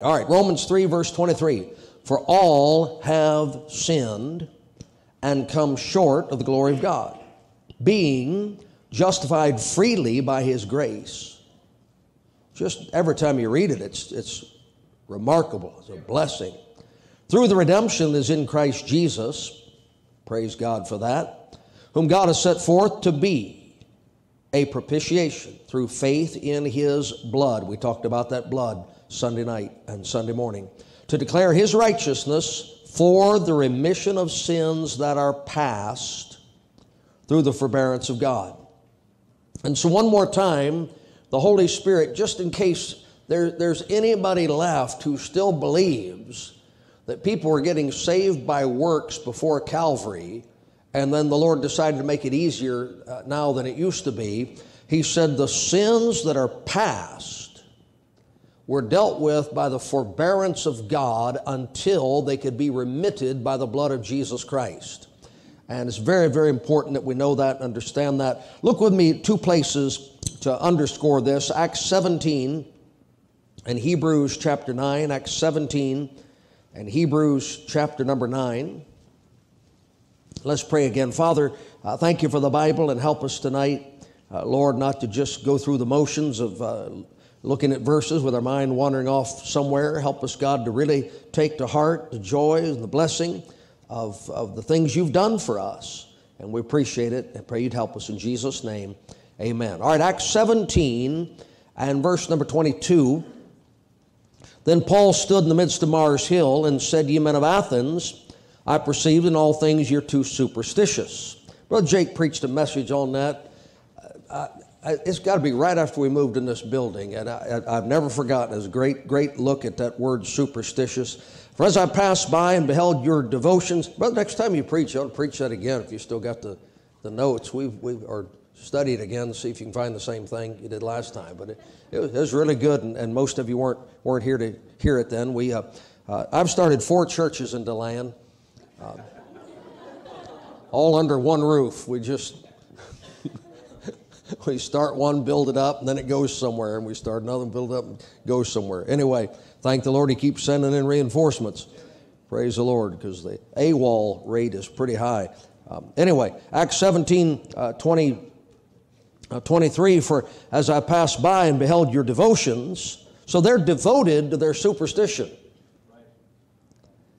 All right, Romans 3, verse 23. For all have sinned and come short of the glory of God, being justified freely by his grace. Just every time you read it, it's, it's remarkable. It's a blessing. Through the redemption that is in Christ Jesus, praise God for that, whom God has set forth to be a propitiation through faith in his blood. We talked about that blood Sunday night and Sunday morning. To declare his righteousness for the remission of sins that are past through the forbearance of God. And so, one more time, the Holy Spirit, just in case there, there's anybody left who still believes that people were getting saved by works before Calvary, and then the Lord decided to make it easier uh, now than it used to be. He said, The sins that are past were dealt with by the forbearance of God until they could be remitted by the blood of Jesus Christ. And it's very, very important that we know that and understand that. Look with me two places to underscore this Acts 17 and Hebrews chapter 9, Acts 17 and Hebrews chapter number 9. Let's pray again. Father, uh, thank you for the Bible and help us tonight, uh, Lord, not to just go through the motions of uh, looking at verses with our mind wandering off somewhere. Help us, God, to really take to heart the joy and the blessing of, of the things you've done for us. And we appreciate it and pray you'd help us in Jesus' name. Amen. All right, Acts 17 and verse number 22. Then Paul stood in the midst of Mars Hill and said, Ye men of Athens, I perceive in all things you're too superstitious. Brother Jake preached a message on that. Uh, it's got to be right after we moved in this building, and I, have never forgotten. Was a great, great look at that word superstitious. For as I passed by and beheld your devotions, brother, next time you preach, you ought to preach that again if you still got the, the notes. We've, we've or study it again, see if you can find the same thing you did last time. But it, it, was, it was, really good, and, and, most of you weren't, weren't here to hear it then. We, uh, uh, I've started four churches in DeLand, uh, all under one roof. We just we start one, build it up, and then it goes somewhere, and we start another, build it up, and goes somewhere. Anyway, thank the Lord, He keeps sending in reinforcements. Praise the Lord, because the AWOL rate is pretty high. Um, anyway, Acts 17, uh, 20, uh, 23, for as I passed by and beheld your devotions, so they're devoted to their superstition.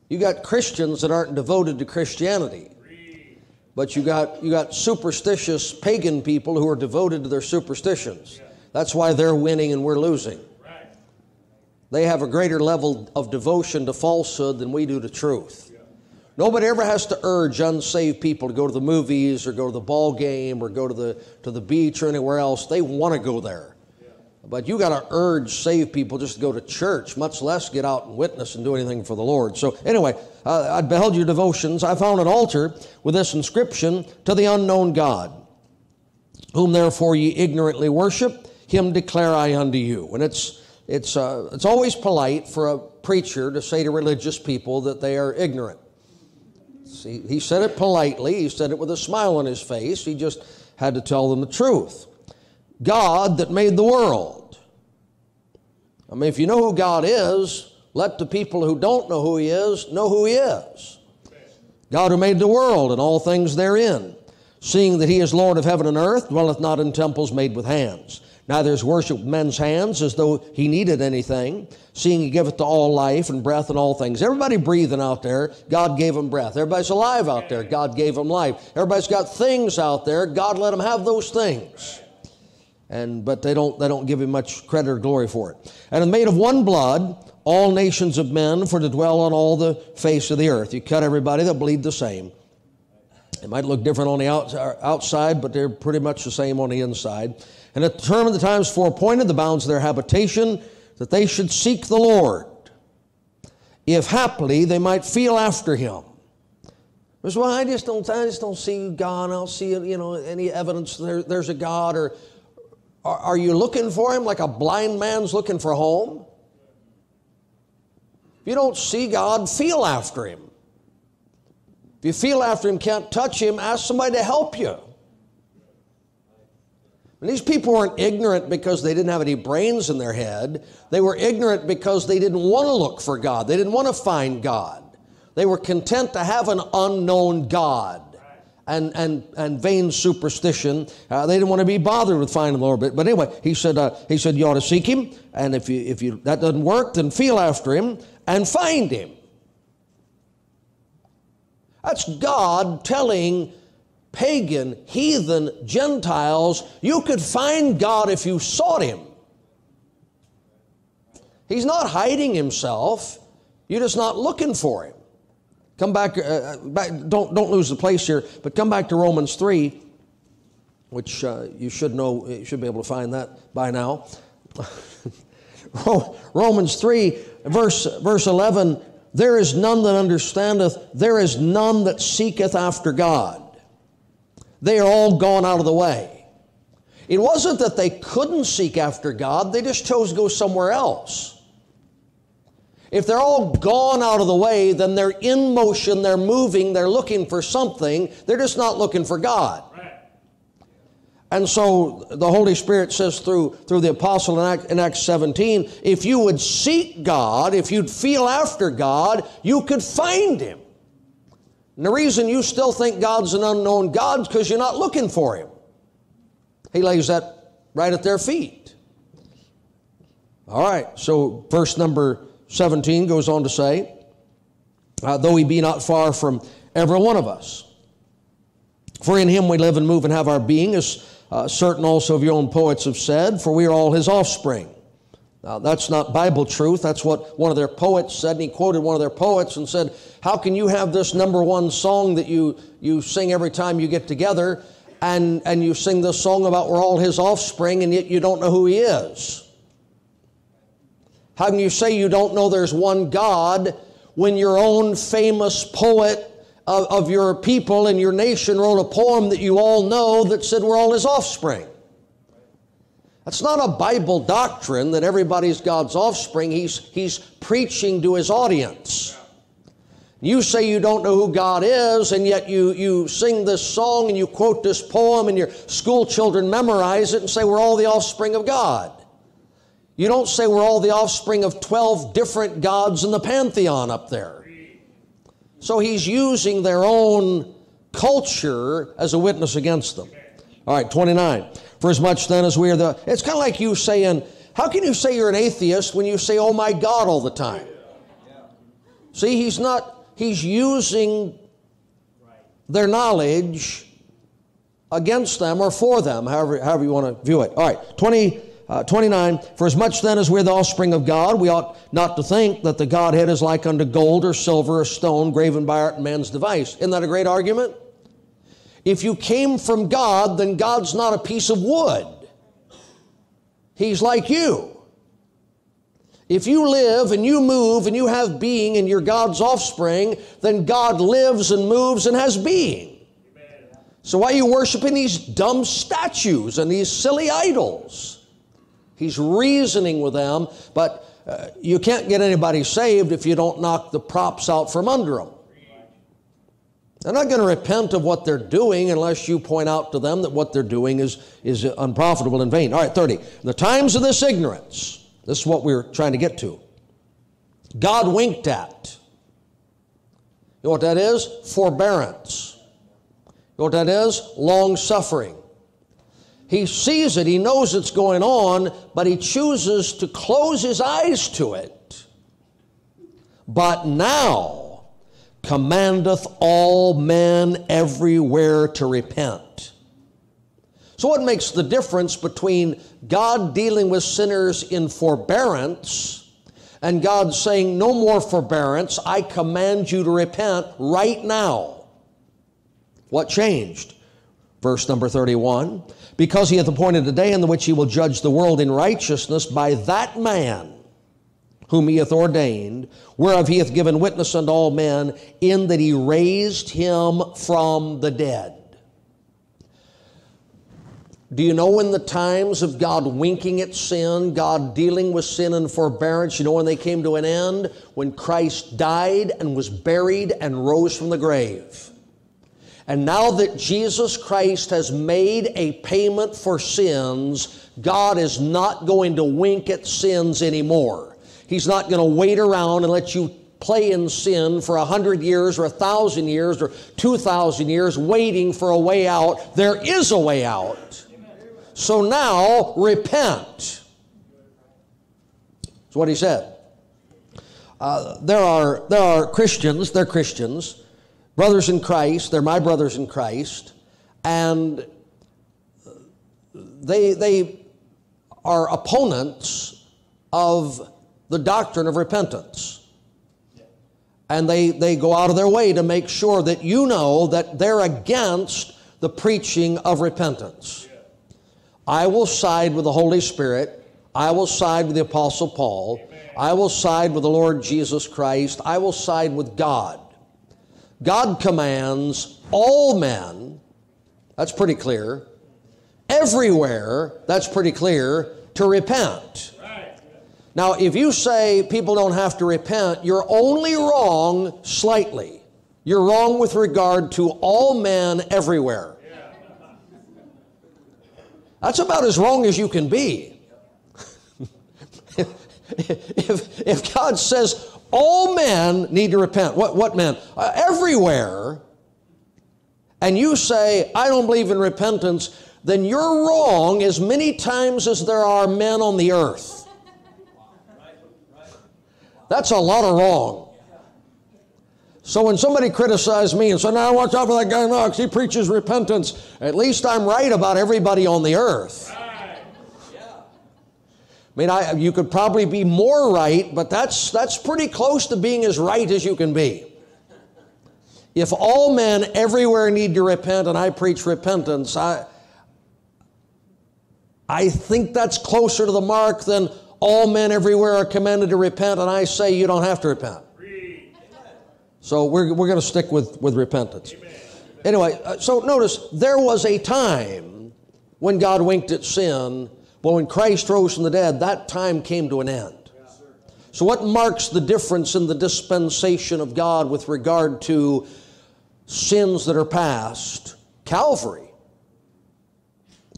You got Christians that aren't devoted to Christianity. But you got, you got superstitious pagan people who are devoted to their superstitions. That's why they're winning and we're losing. They have a greater level of devotion to falsehood than we do to truth. Nobody ever has to urge unsaved people to go to the movies or go to the ball game or go to the, to the beach or anywhere else. They want to go there. But you got to urge saved people just to go to church, much less get out and witness and do anything for the Lord. So, anyway, uh, I beheld your devotions. I found an altar with this inscription to the unknown God, whom therefore ye ignorantly worship, him declare I unto you. And it's, it's, uh, it's always polite for a preacher to say to religious people that they are ignorant. See, he said it politely, he said it with a smile on his face, he just had to tell them the truth. God that made the world. I mean, if you know who God is, let the people who don't know who He is know who He is. God who made the world and all things therein, seeing that He is Lord of heaven and earth, dwelleth not in temples made with hands. Neither is worship men's hands as though He needed anything, seeing He giveth to all life and breath and all things. Everybody breathing out there, God gave them breath. Everybody's alive out there, God gave them life. Everybody's got things out there, God let them have those things and but they don't they don't give him much credit or glory for it. And made of one blood all nations of men for to dwell on all the face of the earth. You cut everybody, they'll bleed the same. It might look different on the uh, outside, but they're pretty much the same on the inside. And at the term of the times foreappointed, the bounds of their habitation, that they should seek the Lord, if haply they might feel after him. Well, I just don't, I just don't see God. I don't see you know any evidence there, there's a God, or are, are you looking for him like a blind man's looking for home? If you don't see God, feel after him. If you feel after him, can't touch him, ask somebody to help you. And these people weren't ignorant because they didn't have any brains in their head. They were ignorant because they didn't want to look for God. They didn't want to find God. They were content to have an unknown God and, and, and vain superstition. Uh, they didn't want to be bothered with finding the Lord. But, but anyway, he said, uh, he said, you ought to seek him. And if, you, if you, that doesn't work, then feel after him and find him. That's God telling pagan, heathen, Gentiles, you could find God if you sought Him. He's not hiding Himself, you're just not looking for Him. Come back, uh, uh back don't, don't lose the place here, but come back to Romans 3, which uh, you should know, you should be able to find that by now. Romans 3, verse, verse 11 there is none that understandeth, there is none that seeketh after God. They are all gone out of the way. It wasn't that they couldn't seek after God, they just chose to go somewhere else. If they're all gone out of the way, then they're in motion, they're moving, they're looking for something, they're just not looking for God. And so the Holy Spirit says through, through the apostle in, Act, in Acts 17 if you would seek God, if you'd feel after God, you could find Him. And the reason you still think God's an unknown God is because you're not looking for Him. He lays that right at their feet. All right, so verse number 17 goes on to say, uh, though he be not far from every one of us. For in him we live and move and have our being, as uh, certain also of your own poets have said, for we are all his offspring. Now, that's not Bible truth. That's what one of their poets said. And he quoted one of their poets and said, How can you have this number one song that you, you sing every time you get together, and, and you sing this song about we're all his offspring, and yet you don't know who he is? How can you say you don't know there's one God when your own famous poet of, of your people and your nation wrote a poem that you all know that said we're all his offspring? That's not a Bible doctrine that everybody's God's offspring. He's, he's preaching to his audience. You say you don't know who God is, and yet you, you sing this song and you quote this poem, and your school children memorize it and say, We're all the offspring of God. You don't say we're all the offspring of 12 different gods in the pantheon up there. So he's using their own culture as a witness against them. All right, 29. For as much then as we are the, it's kind of like you saying, how can you say you're an atheist when you say, oh my God, all the time? See, he's not, he's using their knowledge against them or for them, however, however you want to view it. All right, 20, uh, 29. For as much then as we're the offspring of God, we ought not to think that the Godhead is like unto gold or silver or stone graven by art and man's device. Isn't that a great argument? If you came from God, then God's not a piece of wood. He's like you. If you live and you move and you have being and you're God's offspring, then God lives and moves and has being. So why are you worshiping these dumb statues and these silly idols? He's reasoning with them, but uh, you can't get anybody saved if you don't knock the props out from under them. They're not going to repent of what they're doing unless you point out to them that what they're doing is, is unprofitable and vain. All right, 30. The times of this ignorance, this is what we're trying to get to. God winked at. You know what that is? Forbearance. You know what that is? Long suffering. He sees it, he knows it's going on, but he chooses to close his eyes to it. But now, commandeth all men everywhere to repent. So, what makes the difference between God dealing with sinners in forbearance and God saying, No more forbearance, I command you to repent right now? What changed? Verse number 31 Because he hath appointed a day in the which he will judge the world in righteousness by that man whom he hath ordained, whereof he hath given witness unto all men, in that he raised him from the dead. Do you know in the times of God winking at sin, God dealing with sin and forbearance, you know when they came to an end? When Christ died and was buried and rose from the grave. And now that Jesus Christ has made a payment for sins, God is not going to wink at sins anymore. He's not going to wait around and let you play in sin for a hundred years or a thousand years or two thousand years waiting for a way out. There is a way out. So now repent. That's what he said. Uh, there, are, there are Christians, they're Christians, brothers in Christ, they're my brothers in Christ, and they, they are opponents of the doctrine of repentance. And they, they go out of their way to make sure that you know that they're against the preaching of repentance. I will side with the Holy Spirit. I will side with the Apostle Paul. I will side with the Lord Jesus Christ. I will side with God. God commands all men, that's pretty clear, everywhere, that's pretty clear, to repent. Now, if you say people don't have to repent, you're only wrong slightly. You're wrong with regard to all men everywhere. That's about as wrong as you can be. if, if God says all men need to repent. What, what men? Uh, everywhere. And you say, I don't believe in repentance, then you're wrong as many times as there are men on the earth. That's a lot of wrong. So when somebody criticizes me and says, now watch out for that guy Knox, he preaches repentance, at least I'm right about everybody on the earth. I mean, I, you could probably be more right, but that's, that's pretty close to being as right as you can be. If all men everywhere need to repent and I preach repentance, I, I think that's closer to the mark than all men everywhere are commanded to repent and I say you don't have to repent. So we're, we're going to stick with, with repentance. Anyway, uh, so notice there was a time when God winked at sin but when Christ rose from the dead, that time came to an end. So, what marks the difference in the dispensation of God with regard to sins that are past? Calvary.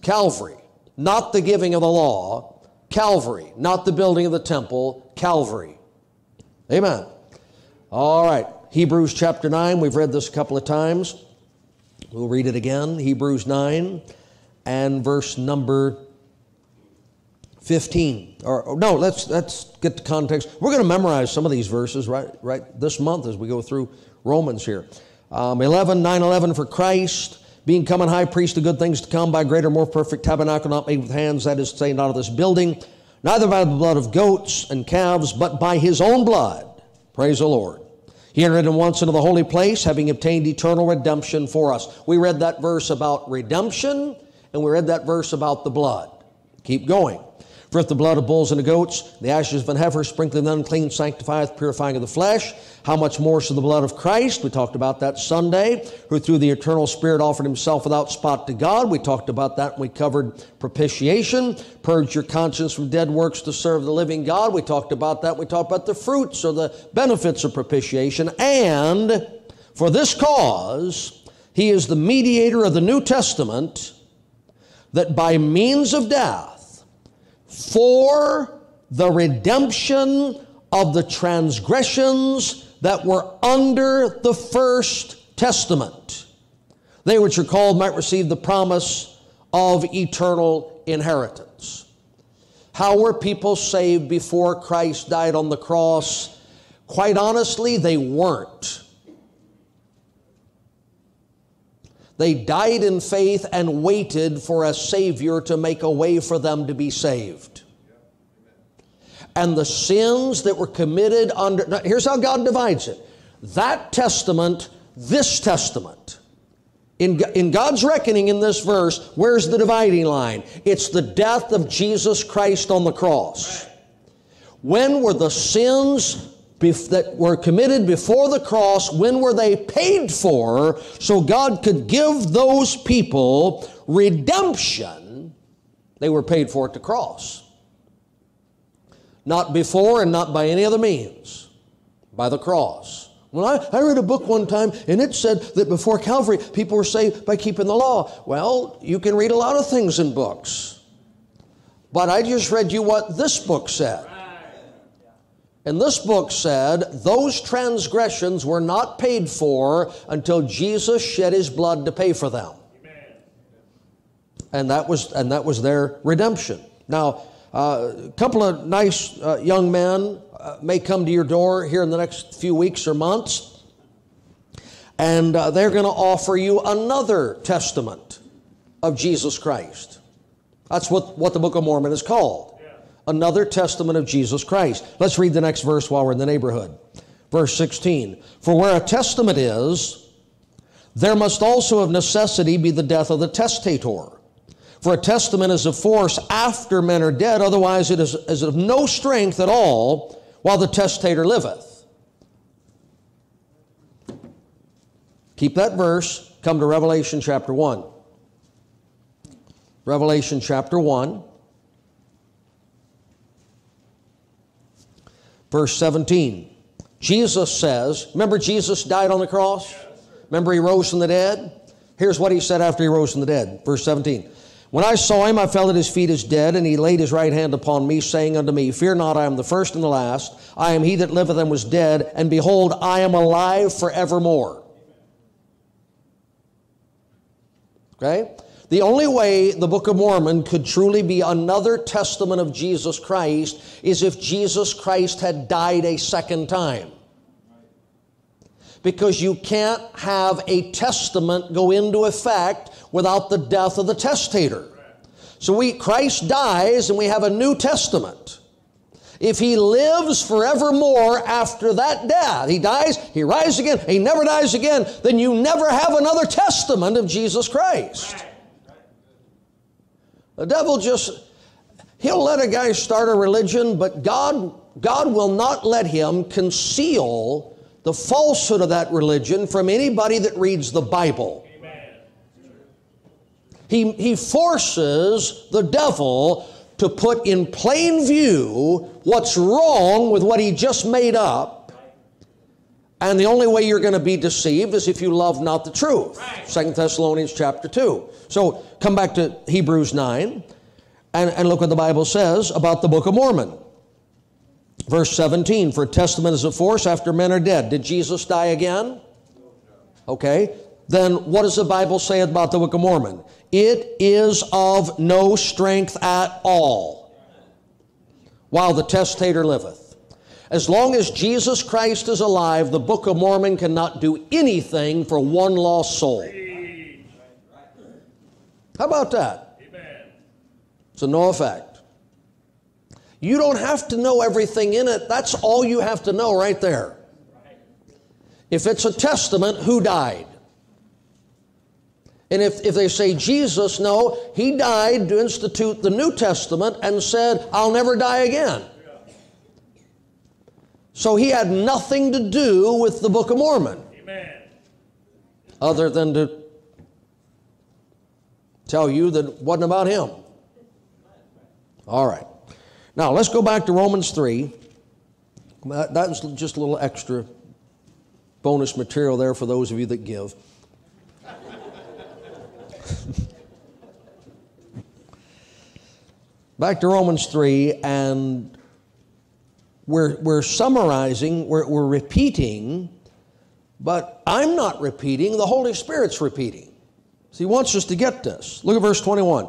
Calvary. Not the giving of the law. Calvary. Not the building of the temple. Calvary. Amen. All right. Hebrews chapter 9. We've read this a couple of times. We'll read it again. Hebrews 9 and verse number 15 or, no let's let's get the context. We're going to memorize some of these verses right right this month as we go through romans here. Um, 11 9 11 for christ being common high priest of good things to come by greater more perfect tabernacle not made with hands that is to say not of this building neither by the blood of goats and calves but by his own blood. Praise the lord. He entered in once into the holy place having obtained eternal redemption for us. We read that verse about redemption and we read that verse about the blood. Keep going for if the blood of bulls and of goats, the ashes of an heifer, sprinkling the unclean, sanctifieth, purifying of the flesh, how much more so the blood of Christ? We talked about that Sunday, who through the eternal Spirit offered himself without spot to God. We talked about that we covered propitiation, purge your conscience from dead works to serve the living God. We talked about that. We talked about the fruits or the benefits of propitiation. And for this cause, he is the mediator of the New Testament that by means of death, for the redemption of the transgressions that were under the first testament. They which are called might receive the promise of eternal inheritance. How were people saved before Christ died on the cross? Quite honestly, they weren't. They died in faith and waited for a Savior to make a way for them to be saved. And the sins that were committed under, now here's how God divides it that testament, this testament. In, in God's reckoning in this verse, where's the dividing line? It's the death of Jesus Christ on the cross. When were the sins that were committed before the cross, when were they paid for so God could give those people redemption? They were paid for at the cross. Not before and not by any other means, by the cross. Well, I, I read a book one time and it said that before Calvary, people were saved by keeping the law. Well, you can read a lot of things in books. But I just read you what this book said. And this book said those transgressions were not paid for until Jesus shed his blood to pay for them. And that was, and that was their redemption. Now, uh, a couple of nice uh, young men uh, may come to your door here in the next few weeks or months, and uh, they're going to offer you another testament of Jesus Christ. That's what, what the Book of Mormon is called. Another testament of Jesus Christ. Let's read the next verse while we're in the neighborhood. Verse 16 For where a testament is, there must also of necessity be the death of the testator. For a testament is of force after men are dead, otherwise it is, is of no strength at all while the testator liveth. Keep that verse, come to Revelation chapter 1. Revelation chapter 1, verse 17. Jesus says, remember Jesus died on the cross? Remember he rose from the dead? Here's what he said after he rose from the dead. Verse 17. When I saw him, I fell at his feet as dead, and he laid his right hand upon me, saying unto me, Fear not, I am the first and the last. I am he that liveth and was dead, and behold, I am alive forevermore. Okay? The only way the Book of Mormon could truly be another testament of Jesus Christ is if Jesus Christ had died a second time. Because you can't have a testament go into effect without the death of the testator. So we Christ dies and we have a New Testament. If he lives forevermore after that death, he dies, he rises again, he never dies again, then you never have another testament of Jesus Christ. The devil just, he'll let a guy start a religion, but God, God will not let him conceal the falsehood of that religion from anybody that reads the Bible. He, he forces the devil to put in plain view what's wrong with what he just made up. And the only way you're going to be deceived is if you love not the truth. Second Thessalonians chapter 2. So come back to Hebrews 9 and, and look what the Bible says about the Book of Mormon. Verse 17 For testament is a force after men are dead. Did Jesus die again? Okay. Then what does the Bible say about the Book of Mormon? It is of no strength at all while the testator liveth. As long as Jesus Christ is alive, the Book of Mormon cannot do anything for one lost soul. How about that? Amen. It's a no effect. You don't have to know everything in it. That's all you have to know right there. If it's a testament, who died? And if, if they say Jesus, no, he died to institute the New Testament and said, I'll never die again. So he had nothing to do with the Book of Mormon. Amen. Other than to tell you that it wasn't about him. All right. Now, let's go back to Romans 3. That, was just a little extra bonus material there for those of you that give. back to Romans 3, and we're, we're summarizing, we're, we're repeating, but I'm not repeating, the Holy Spirit's repeating. So he wants us to get this. Look at verse 21.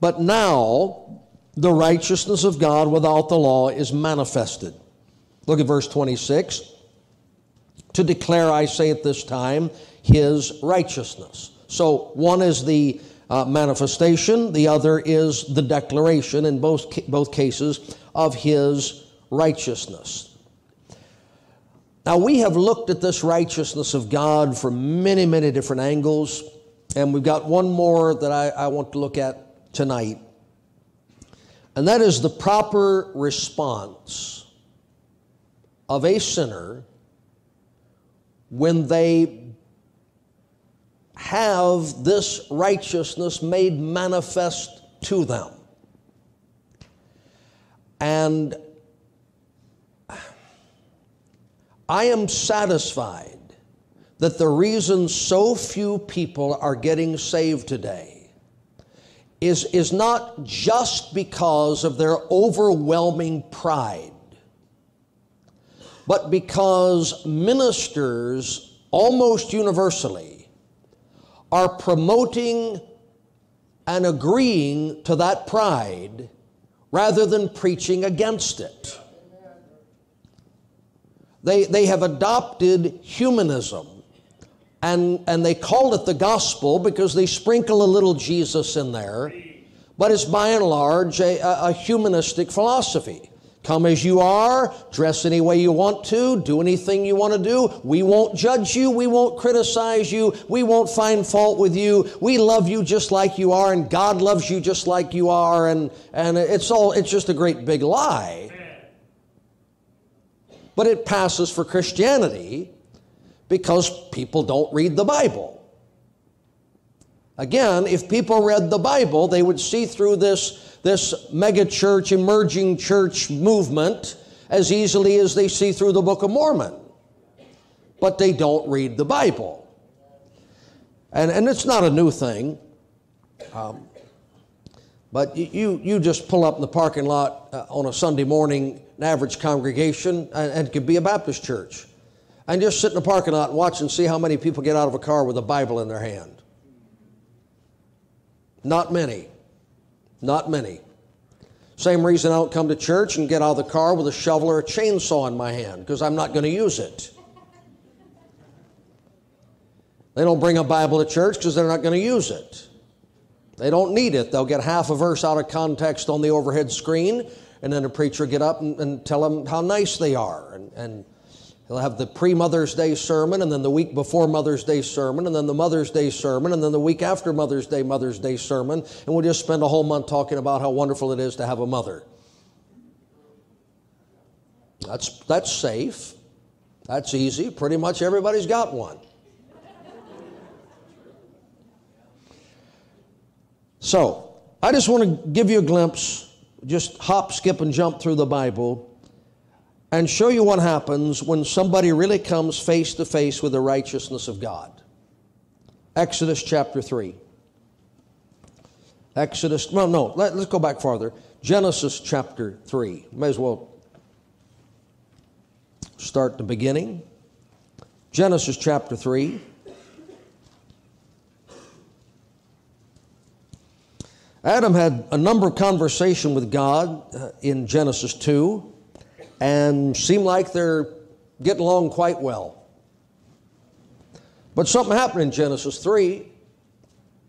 But now the righteousness of God without the law is manifested. Look at verse 26. To declare, I say at this time, his righteousness. So one is the uh, manifestation, the other is the declaration, in both, both cases, of his righteousness. Now, we have looked at this righteousness of God from many, many different angles. And we've got one more that I, I want to look at tonight. And that is the proper response of a sinner when they have this righteousness made manifest to them. And I am satisfied that the reason so few people are getting saved today is, is not just because of their overwhelming pride, but because ministers almost universally are promoting and agreeing to that pride rather than preaching against it. They, they have adopted humanism and, and they call it the gospel because they sprinkle a little Jesus in there, but it's by and large a, a, humanistic philosophy. Come as you are, dress any way you want to, do anything you want to do. We won't judge you, we won't criticize you, we won't find fault with you. We love you just like you are, and God loves you just like you are, and, and it's all it's just a great big lie. But it passes for Christianity because people don't read the Bible. Again, if people read the Bible, they would see through this, this megachurch, emerging church movement as easily as they see through the Book of Mormon. But they don't read the Bible. And, and it's not a new thing. Um, but you, you just pull up in the parking lot uh, on a Sunday morning, an average congregation, and, and it could be a Baptist church and just sit in the parking lot and watch and see how many people get out of a car with a Bible in their hand. Not many. Not many. Same reason I don't come to church and get out of the car with a shovel or a chainsaw in my hand, because I'm not going to use it. They don't bring a Bible to church because they're not going to use it. They don't need it. They'll get half a verse out of context on the overhead screen, and then the preacher get up and, and tell them how nice they are and, and He'll have the pre Mother's Day sermon, and then the week before Mother's Day sermon, and then the Mother's Day sermon, and then the week after Mother's Day, Mother's Day sermon, and we'll just spend a whole month talking about how wonderful it is to have a mother. That's, that's safe. That's easy. Pretty much everybody's got one. So, I just want to give you a glimpse, just hop, skip, and jump through the Bible and show you what happens when somebody really comes face to face with the righteousness of God. Exodus chapter 3. Exodus, well, no, let, us go back farther. Genesis chapter 3. May as well start the beginning. Genesis chapter 3. Adam had a number of conversation with God uh, in Genesis 2 and seemed like they're getting along quite well. But something happened in Genesis 3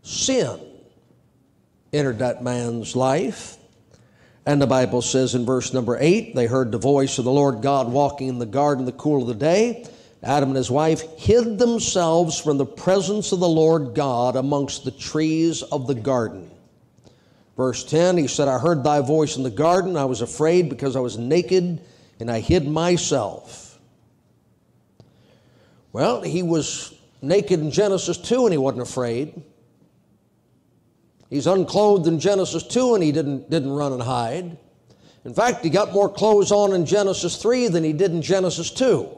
sin entered that man's life. And the Bible says in verse number 8 they heard the voice of the Lord God walking in the garden in the cool of the day. Adam and his wife hid themselves from the presence of the Lord God amongst the trees of the garden. Verse 10, he said, I heard thy voice in the garden. I was afraid because I was naked and I hid myself. Well, he was naked in Genesis 2 and he wasn't afraid. He's unclothed in Genesis 2 and he didn't, didn't run and hide. In fact, he got more clothes on in Genesis 3 than he did in Genesis 2.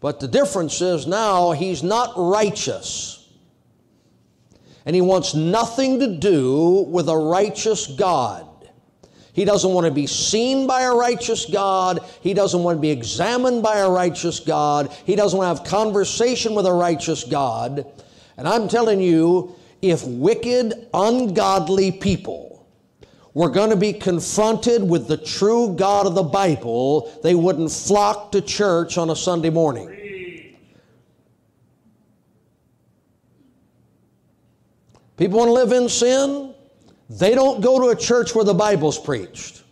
But the difference is now he's not righteous. And he wants nothing to do with a righteous God. He doesn't want to be seen by a righteous God. He doesn't want to be examined by a righteous God. He doesn't want to have conversation with a righteous God. And I'm telling you, if wicked, ungodly people were going to be confronted with the true God of the Bible, they wouldn't flock to church on a Sunday morning. People want to live in sin? They don't go to a church where the Bible's preached.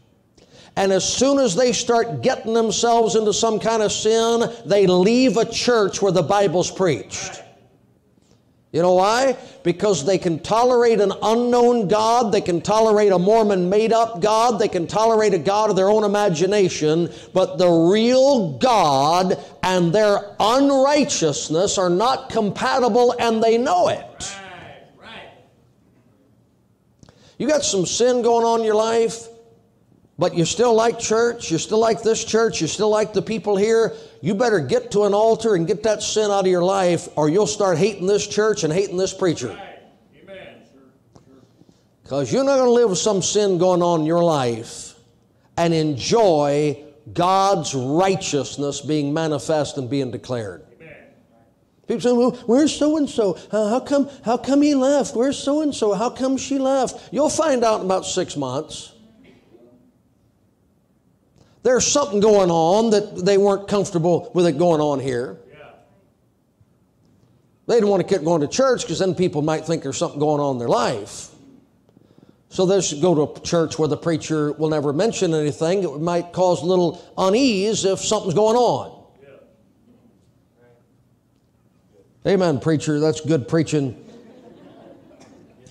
And as soon as they start getting themselves into some kind of sin, they leave a church where the Bible's preached. You know why? Because they can tolerate an unknown God, they can tolerate a Mormon made up God, they can tolerate a God of their own imagination, but the real God and their unrighteousness are not compatible and they know it. You got some sin going on in your life, but you still like church, you still like this church, you still like the people here, you better get to an altar and get that sin out of your life, or you'll start hating this church and hating this preacher. Because you're not going to live with some sin going on in your life and enjoy God's righteousness being manifest and being declared. People say, well, where's so and so? How come, how come he left? Where's so and so? How come she left? You'll find out in about six months. There's something going on that they weren't comfortable with it going on here. Yeah. They didn't want to keep going to church because then people might think there's something going on in their life. So they should go to a church where the preacher will never mention anything. It might cause a little unease if something's going on. Amen, preacher. That's good preaching.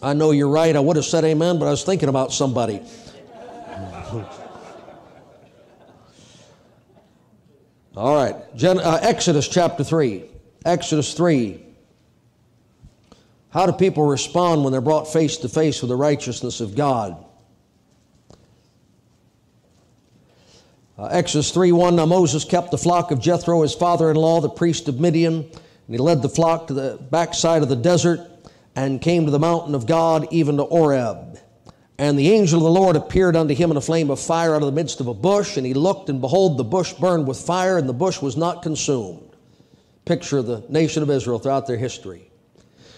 I know you're right. I would have said amen, but I was thinking about somebody. All right. Gen- uh, Exodus chapter 3. Exodus 3. How do people respond when they're brought face to face with the righteousness of God? Uh, Exodus 3 1 Now Moses kept the flock of Jethro, his father in law, the priest of Midian, and he led the flock to the backside of the desert and came to the mountain of God, even to Horeb. And the angel of the Lord appeared unto him in a flame of fire out of the midst of a bush, and he looked, and behold, the bush burned with fire, and the bush was not consumed. Picture of the nation of Israel throughout their history.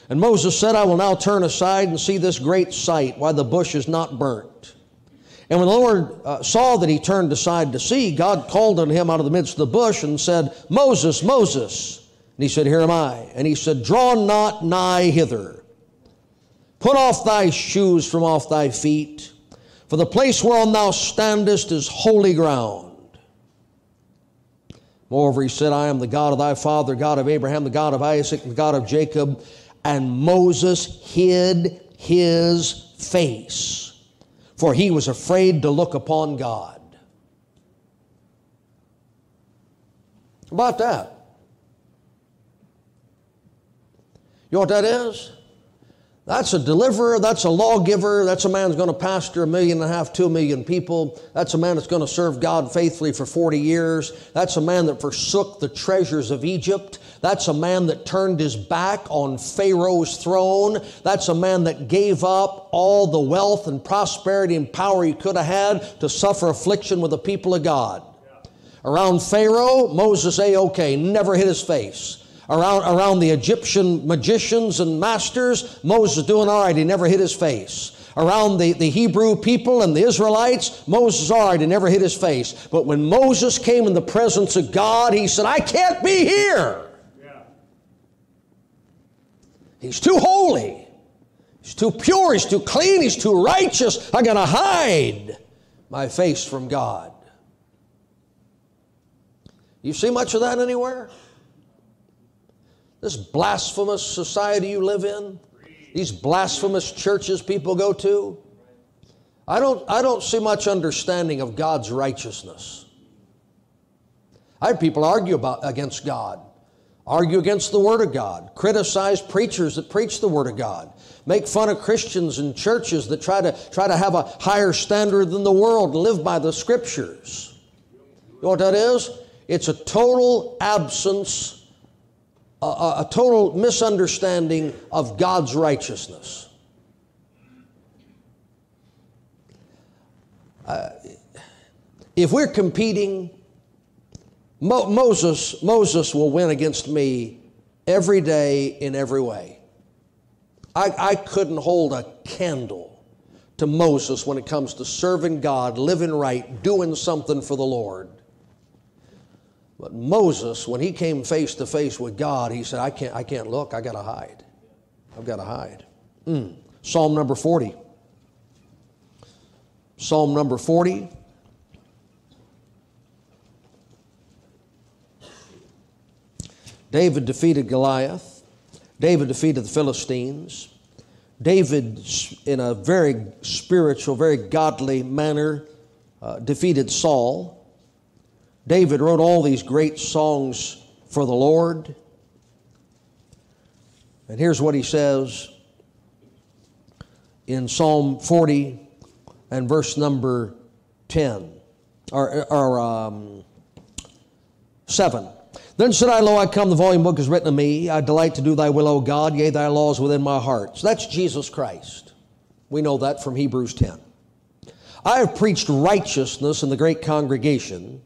And Moses said, I will now turn aside and see this great sight, why the bush is not burnt. And when the Lord uh, saw that he turned aside to see, God called unto him out of the midst of the bush and said, Moses, Moses. And he said, Here am I. And he said, Draw not nigh hither. Put off thy shoes from off thy feet, for the place whereon thou standest is holy ground. Moreover, he said, I am the God of thy father, God of Abraham, the God of Isaac, the God of Jacob. And Moses hid his face, for he was afraid to look upon God. About that? You know what that is? That's a deliverer, that's a lawgiver, that's a man who's going to pastor a million and a half, two million people. That's a man that's going to serve God faithfully for 40 years. That's a man that forsook the treasures of Egypt. That's a man that turned his back on Pharaoh's throne. That's a man that gave up all the wealth and prosperity and power he could have had to suffer affliction with the people of God. Around Pharaoh, Moses A-OK, never hit his face around, around the Egyptian magicians and masters, Moses is doing all right. He never hit his face. Around the, the Hebrew people and the Israelites, Moses is all right. He never hit his face. But when Moses came in the presence of God, he said, I can't be here. Yeah. He's too holy. He's too pure. He's too clean. He's too righteous. I got to hide my face from God. You see much of that anywhere? This blasphemous society you live in, these blasphemous churches people go to, I don't, I don't see much understanding of God's righteousness. I have people argue about, against God, argue against the Word of God, criticize preachers that preach the Word of God, make fun of Christians and churches that try to, try to have a higher standard than the world live by the Scriptures. You know what that is? It's a total absence a, a total misunderstanding of God's righteousness. Uh, if we're competing, Mo- Moses, Moses will win against me every day in every way. I, I couldn't hold a candle to Moses when it comes to serving God, living right, doing something for the Lord. But Moses, when he came face to face with God, he said, I can't, I can't look, I gotta hide. I've got to hide. Mm. Psalm number 40. Psalm number 40. David defeated Goliath. David defeated the Philistines. David, in a very spiritual, very godly manner, uh, defeated Saul. David wrote all these great songs for the Lord. And here's what he says in Psalm 40 and verse number 10 or, or um, 7. Then said I, Lo, I come, the volume book is written of me. I delight to do thy will, O God, yea, thy laws within my heart. So that's Jesus Christ. We know that from Hebrews 10. I have preached righteousness in the great congregation.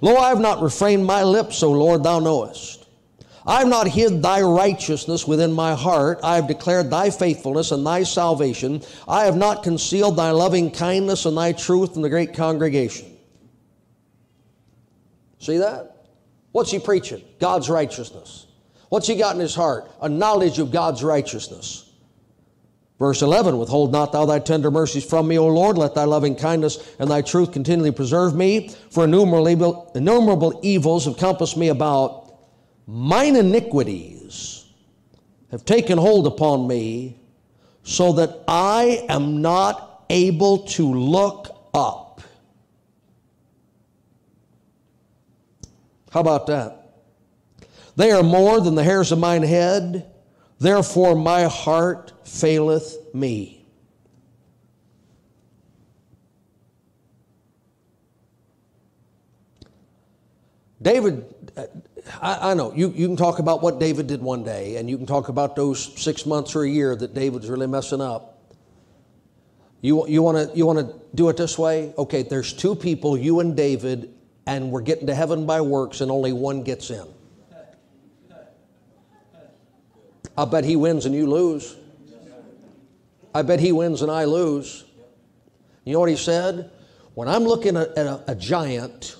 Lo, I have not refrained my lips, O Lord, thou knowest. I have not hid thy righteousness within my heart. I have declared thy faithfulness and thy salvation. I have not concealed thy loving kindness and thy truth in the great congregation. See that? What's he preaching? God's righteousness. What's he got in his heart? A knowledge of God's righteousness. Verse 11 Withhold not thou thy tender mercies from me, O Lord. Let thy loving kindness and thy truth continually preserve me. For innumerable, innumerable evils have compassed me about. Mine iniquities have taken hold upon me, so that I am not able to look up. How about that? They are more than the hairs of mine head, therefore my heart faileth me. David, uh, I, I, know, you, you can talk about what David did one day, and you can talk about those six months or a year that David's really messing up. You, you want to you wanna do it this way? Okay, there's two people, you and David, and we're getting to heaven by works and only one gets in. I bet he wins and you lose. I bet he wins and I lose. You know what he said? When I'm looking at a, a giant,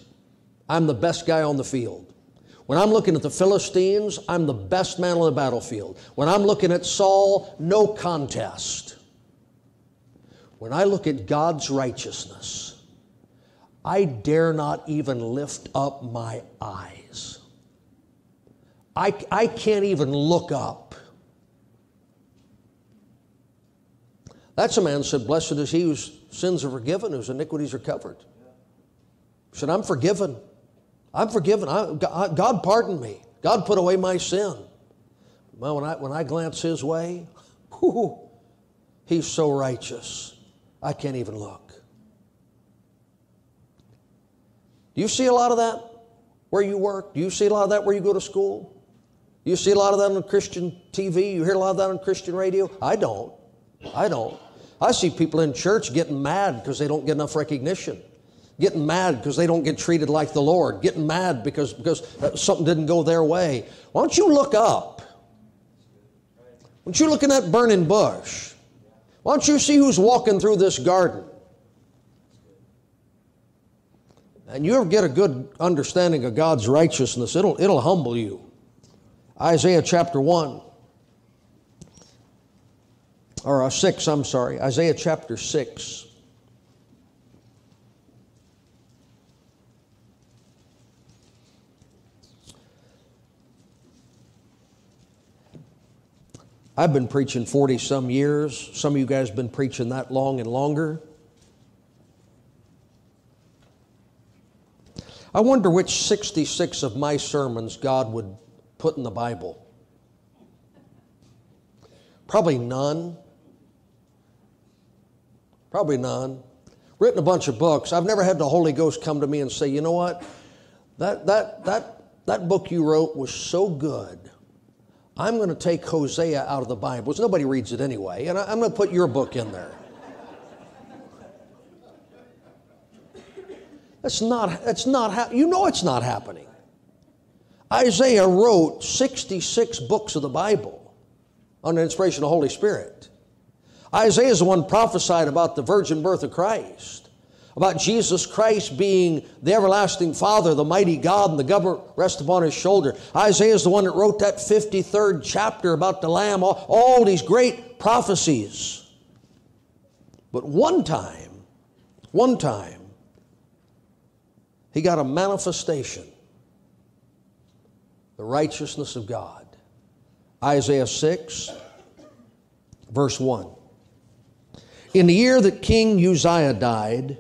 I'm the best guy on the field. When I'm looking at the Philistines, I'm the best man on the battlefield. When I'm looking at Saul, no contest. When I look at God's righteousness, I dare not even lift up my eyes. I, I can't even look up. That's a man said, Blessed is he whose sins are forgiven, whose iniquities are covered. He said, I'm forgiven. I'm forgiven. I, God, pardoned me. God put away my sin. Well, when I, when I glance his way, he's so righteous. I can't even look. Do you see a lot of that where you work? Do you see a lot of that where you go to school? You see a lot of that on Christian TV? You hear a lot of that on Christian radio? I don't. I don't. I see people in church getting mad because they don't get enough recognition. Getting mad because they don't get treated like the Lord. Getting mad because, because uh, something didn't go their way. Why don't you look up? Why don't you look in that burning bush? Why don't you see who's walking through this garden? and you ever get a good understanding of God's righteousness, it'll, it'll humble you. Isaiah chapter 1, or uh, 6, I'm sorry, Isaiah chapter 6. I've been preaching 40 some years. Some of you guys have been preaching that long and longer. I wonder which 66 of my sermons God would put in the Bible. Probably none. Probably none. Written a bunch of books. I've never had the Holy Ghost come to me and say, you know what? That, that, that, that book you wrote was so good. I'm going to take Hosea out of the Bible. Nobody reads it anyway, and I'm going to put your book in there. That's not, that's not ha- you know it's not happening. Isaiah wrote 66 books of the Bible under inspiration of the Holy Spirit. Isaiah is the one prophesied about the virgin birth of Christ, about Jesus Christ being the everlasting Father, the mighty God, and the government rest upon his shoulder. Isaiah is the one that wrote that 53rd chapter about the Lamb, all, all these great prophecies. But one time, one time, he got a manifestation the righteousness of God. Isaiah 6, verse 1. In the year that King Uzziah died,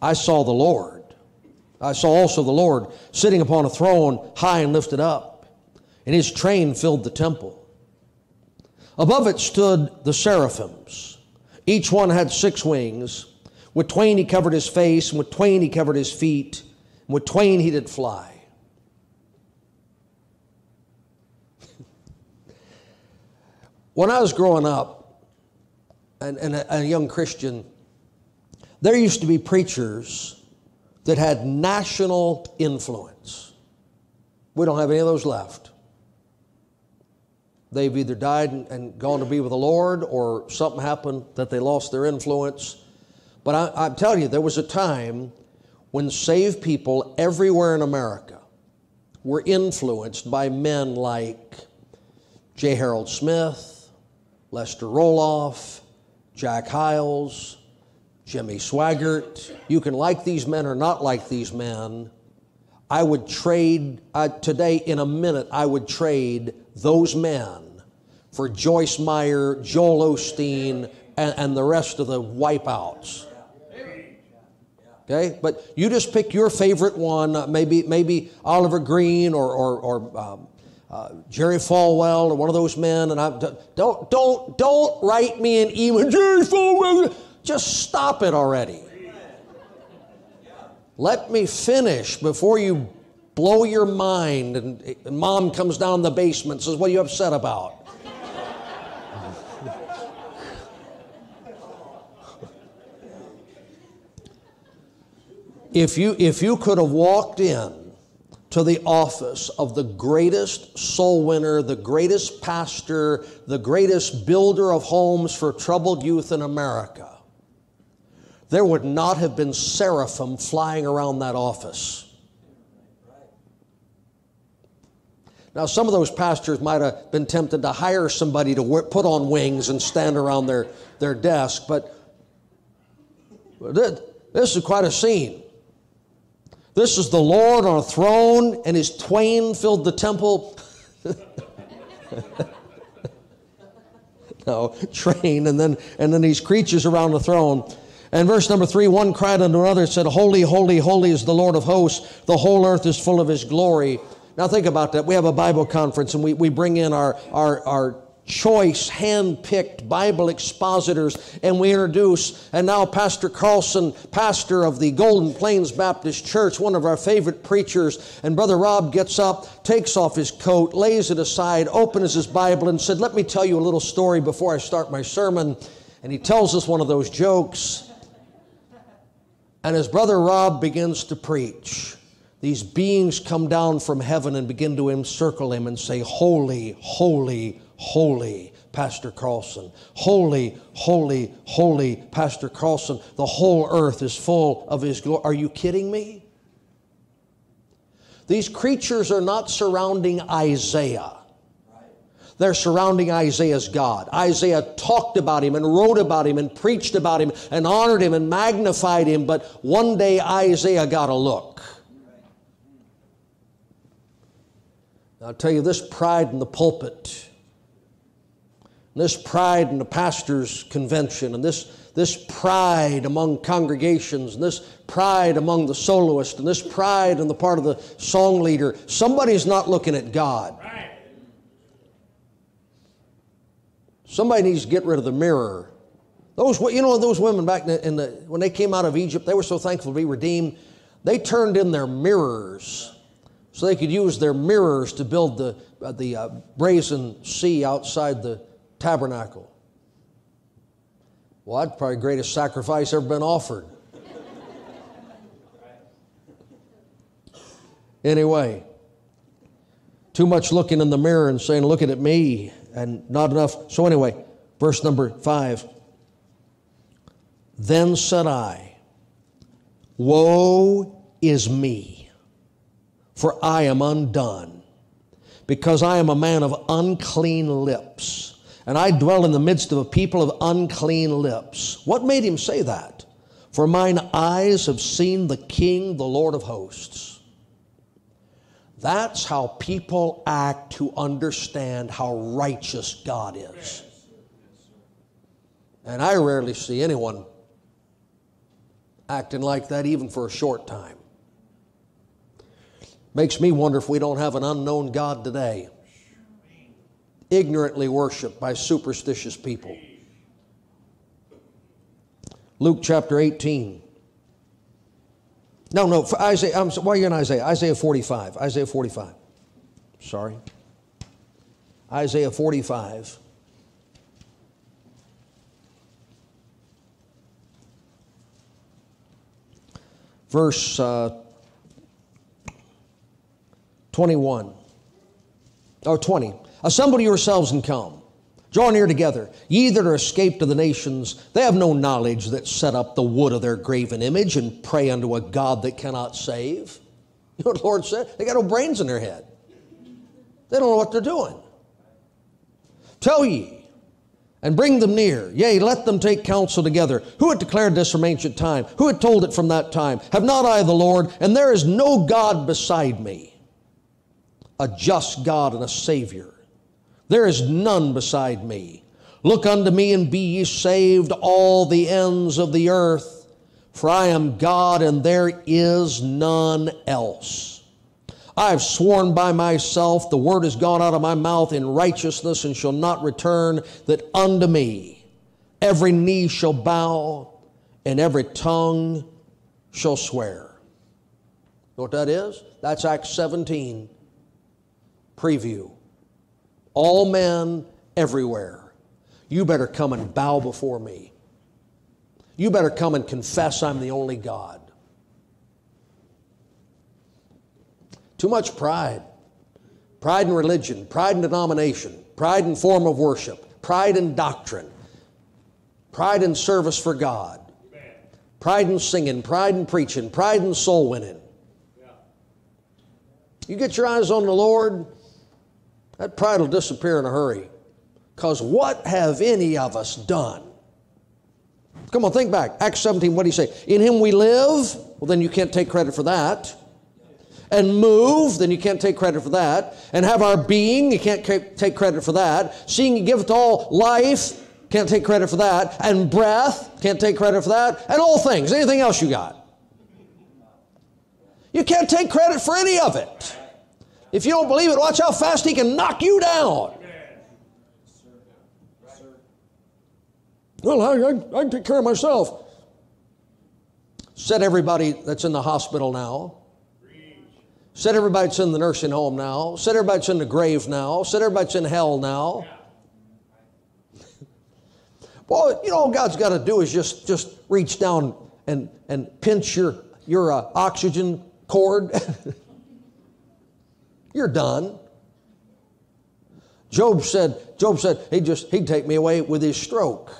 I saw the Lord. I saw also the Lord sitting upon a throne high and lifted up, and his train filled the temple. Above it stood the seraphims. Each one had six wings. With twain he covered his face, and with twain he covered his feet, and with twain he did fly. when I was growing up and, and a, a young Christian, there used to be preachers that had national influence. We don't have any of those left. They've either died and, and gone to be with the Lord or something happened that they lost their influence. But I, I'm telling you, there was a time when saved people everywhere in America were influenced by men like J. Harold Smith, Lester Roloff, Jack Hyles, Jimmy Swaggart. You can like these men or not like these men. I would trade, uh, today in a minute, I would trade those men for Joyce Meyer, Joel Osteen, and, and the rest of the wipeouts. Okay, but you just pick your favorite one, maybe maybe Oliver Greene or or, or um, uh, Jerry Falwell or one of those men, and I don't don't don't write me an email, Jerry Falwell. Just stop it already. Let me finish before you blow your mind and, and mom comes down the basement and says, What are you upset about? if you if you could have walked in to the office of the greatest soul winner, the greatest pastor, the greatest builder of homes for troubled youth in America, there would not have been seraphim flying around that office. Now, some of those pastors might have been tempted to hire somebody to put on wings and stand around their, their desk, but this is quite a scene. This is the Lord on a throne, and his twain filled the temple. no, train, and then and then these creatures around the throne. And verse number three, one cried unto another and said, Holy, holy, holy is the Lord of hosts. The whole earth is full of his glory. Now think about that. We have a Bible conference and we, we bring in our, our, our choice, hand-picked Bible expositors, and we introduce, and now Pastor Carlson, pastor of the Golden Plains Baptist Church, one of our favorite preachers, and Brother Rob gets up, takes off his coat, lays it aside, opens his Bible, and said, let me tell you a little story before I start my sermon. And he tells us one of those jokes. And as Brother Rob begins to preach, these beings come down from heaven and begin to encircle him and say, Holy, holy, holy, Pastor Carlson. Holy, holy, holy, Pastor Carlson. The whole earth is full of his glory. Are you kidding me? These creatures are not surrounding Isaiah. They're surrounding Isaiah's God. Isaiah talked about him and wrote about him and preached about him and honored him and magnified him, but one day Isaiah got a look. I'll tell you this pride in the pulpit this pride in the pastor's convention, and this, this pride among congregations, and this pride among the soloist, and this pride on the part of the song leader, somebody's not looking at God. Somebody needs to get rid of the mirror. Those, you know, those women back in the, in the, when they came out of Egypt, they were so thankful to be redeemed. They turned in their mirrors so they could use their mirrors to build the, uh, the uh, brazen sea outside the tabernacle. Well, that's probably the greatest sacrifice ever been offered. Anyway, too much looking in the mirror and saying, looking at me, and not enough. So, anyway, verse number five. Then said I, Woe is me, for I am undone, because I am a man of unclean lips and I dwell in the midst of a people of unclean lips. What made him say that? For mine eyes have seen the King, the Lord of hosts. That's how people act who understand how righteous God is. And I rarely see anyone acting like that even for a short time. Makes me wonder if we don't have an unknown God today ignorantly worshiped by superstitious people. Luke chapter 18. No, no, Isaiah, I'm, why are you in Isaiah? Isaiah 45. Isaiah 45. Sorry. Isaiah 45. Verse uh, 21. Or 20. Assemble yourselves and come. Draw near together, ye that are escaped of the nations. They have no knowledge that set up the wood of their graven image and pray unto a God that cannot save. You know what the Lord said? They got no brains in their head. They don't know what they're doing. Tell ye, and bring them near. Yea, let them take counsel together. Who had declared this from ancient time? Who had told it from that time? Have not I the Lord? And there is no God beside me, a just God and a Savior. There is none beside me. Look unto me and be ye saved, all the ends of the earth, for I am God and there is none else. I have sworn by myself, the word has gone out of my mouth in righteousness and shall not return, that unto me every knee shall bow and every tongue shall swear. You know what that is? That's Acts 17 preview all men everywhere, you better come and bow before me. You better come and confess I'm the only God. Too much pride. Pride in religion, pride in denomination, pride in form of worship, pride in doctrine, pride in service for God, pride in singing, pride in preaching, pride in soul winning. You get your eyes on the Lord, that pride will disappear in a hurry. Because what have any of us done? Come on, think back. Acts 17, what do you say? In him we live. Well, then you can't take credit for that. And move, then you can't take credit for that. And have our being, you can't take credit for that. Seeing you give all life, can't take credit for that. And breath, can't take credit for that. And all things, anything else you got. You can't take credit for any of it. If you don't believe it, watch how fast he can knock you down. Well, I, I, I can take care of myself. Said everybody that's in the hospital now. Said everybody that's in the nursing home now. Said everybody that's in the grave now. Said everybody that's in hell now. well, you know, all God's got to do is just, just reach down and, and pinch your, your uh, oxygen cord. You're done. Job said, Job said he'd just he'd take me away with his stroke.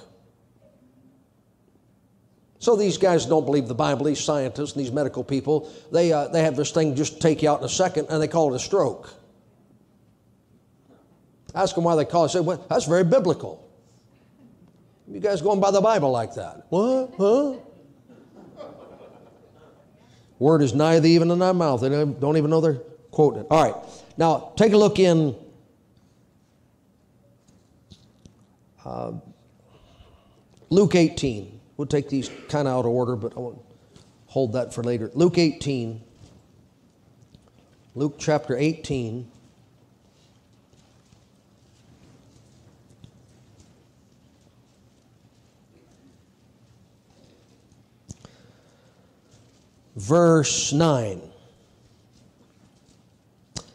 So these guys don't believe the Bible, these scientists and these medical people, they, uh, they have this thing just take you out in a second and they call it a stroke. Ask them why they call it. Say, well, that's very biblical. You guys going by the Bible like that? What? Huh? Word is nigh thee, even in thy mouth. They don't even know they're it. All right. Now, take a look in uh, Luke 18. We'll take these kind of out of order, but I won't hold that for later. Luke 18. Luke chapter 18. Verse 9.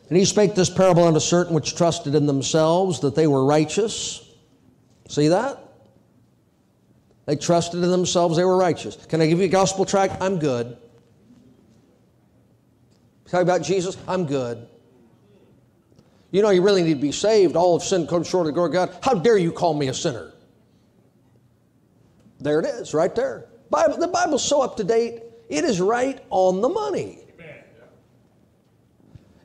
And he spake this parable unto certain which trusted in themselves that they were righteous. See that? They trusted in themselves they were righteous. Can I give you a gospel tract? I'm good. Tell you about Jesus? I'm good. You know, you really need to be saved. All of sin comes short of the glory of God. How dare you call me a sinner? There it is, right there. Bible, the Bible's so up to date, it is right on the money.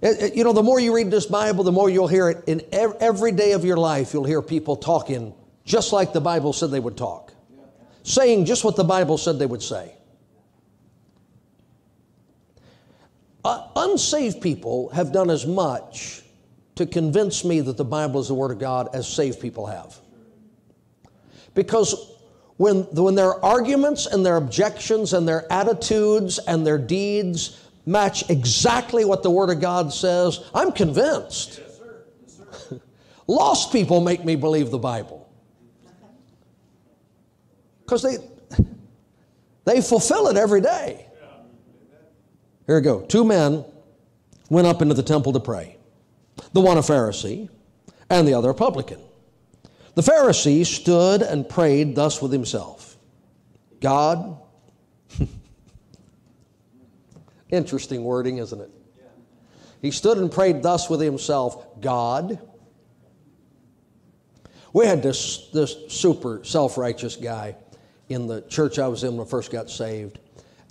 It, it, you know, the more you read this Bible, the more you'll hear it in every, every day of your life. You'll hear people talking just like the Bible said they would talk, saying just what the Bible said they would say. Uh, unsaved people have done as much to convince me that the Bible is the Word of God as saved people have. Because when, when their arguments and their objections and their attitudes and their deeds match exactly what the Word of God says, I'm convinced. Yes, sir. Yes, sir. Lost people make me believe the Bible. Because they, They fulfill it every day. Here we go. Two men went up into the temple to pray. The one a Pharisee and the other a publican. The Pharisee stood and prayed thus with himself God, interesting wording, isn't it? He stood and prayed thus with himself God, we had this, this super self righteous guy in the church I was in when I first got saved.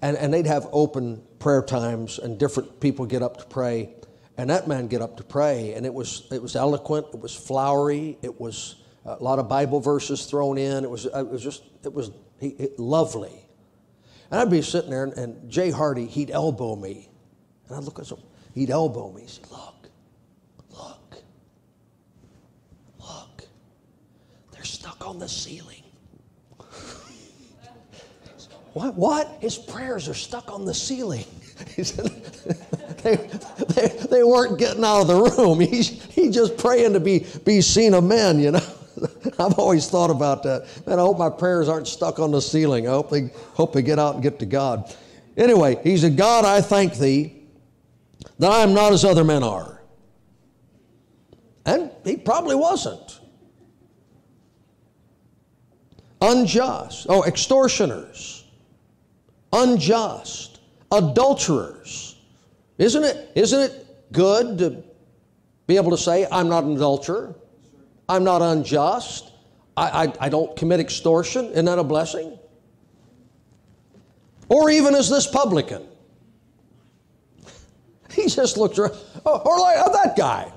And, and they'd have open prayer times, and different people get up to pray. And that man get up to pray, and it was, it was eloquent, it was flowery, it was a lot of Bible verses thrown in. It was, it was just, it was he, it, lovely. And I'd be sitting there, and, and, Jay Hardy, he'd elbow me. And I'd look at him, he'd elbow me. He'd say, Look, look, look. They're stuck on the ceiling. what? What? His prayers are stuck on the ceiling. He said, they, they, they weren't getting out of the room. He's, he's just praying to be, be seen of men, you know. I've always thought about that. Man, I hope my prayers aren't stuck on the ceiling. I hope they, hope they get out and get to God. Anyway, he said, God, I thank thee that I am not as other men are. And he probably wasn't. Unjust. Oh, extortioners. Unjust. Adulterers. Isn't it, isn't it good to be able to say, I'm not an adulterer? I'm not unjust. I, I, I don't commit extortion. Isn't that a blessing? Or even as this publican. He just looked around. Oh, or like oh, that guy.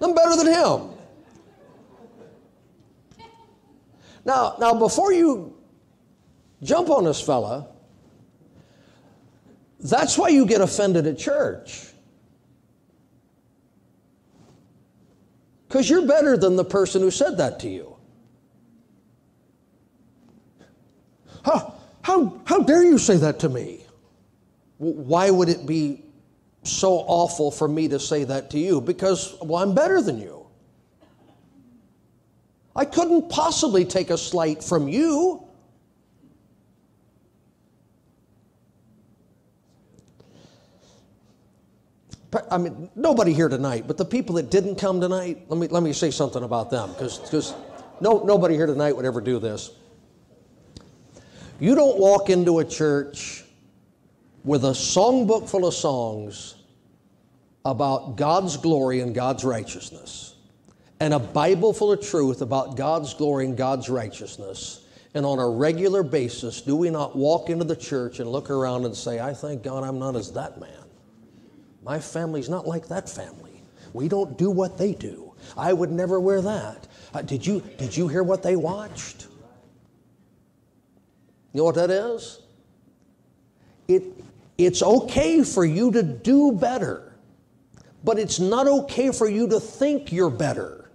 I'm better than him. Now, now before you jump on this fella, that's why you get offended at church. Because you're better than the person who said that to you. How, how, how dare you say that to me? Why would it be so awful for me to say that to you? Because, well, I'm better than you. I couldn't possibly take a slight from you. I mean, nobody here tonight, but the people that didn't come tonight, let me, let me say something about them, because no, nobody here tonight would ever do this. You don't walk into a church with a songbook full of songs about God's glory and God's righteousness, and a Bible full of truth about God's glory and God's righteousness, and on a regular basis, do we not walk into the church and look around and say, I thank God I'm not as that man? My family's not like that family. We don't do what they do. I would never wear that. Uh, did, you, did you hear what they watched? You know what that is? It, it's okay for you to do better, but it's not okay for you to think you're better.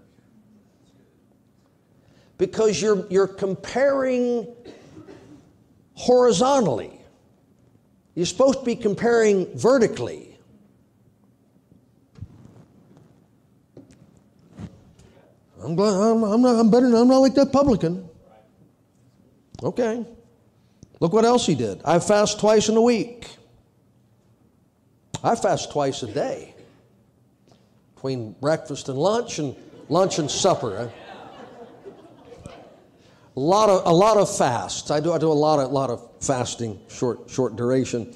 Because you're, you're comparing horizontally. You're supposed to be comparing vertically. I'm, glad, I'm, I'm, not, I'm better. I'm not like that publican. Okay. Look what else he did. I fast twice in a week. I fast twice a day. Between breakfast and lunch and lunch and supper. A lot of, a lot of fasts. I do, I do a lot of, lot of fasting, short, short duration.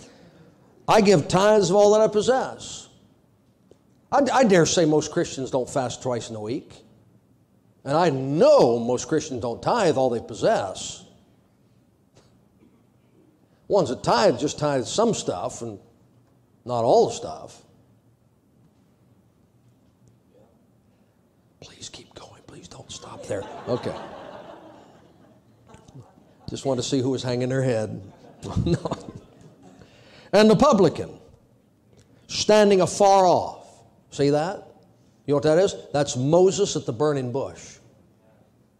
I give tithes of all that I possess. I, I dare say most Christians don't fast twice in a week. And I know most Christians don't tithe all they possess. Ones that tithe just tithe some stuff and not all the stuff. Please keep going. Please don't stop there. Okay. Just wanted to see who was hanging their head. no. And the publican, standing afar off. See that? You know what that is? That's Moses at the burning bush.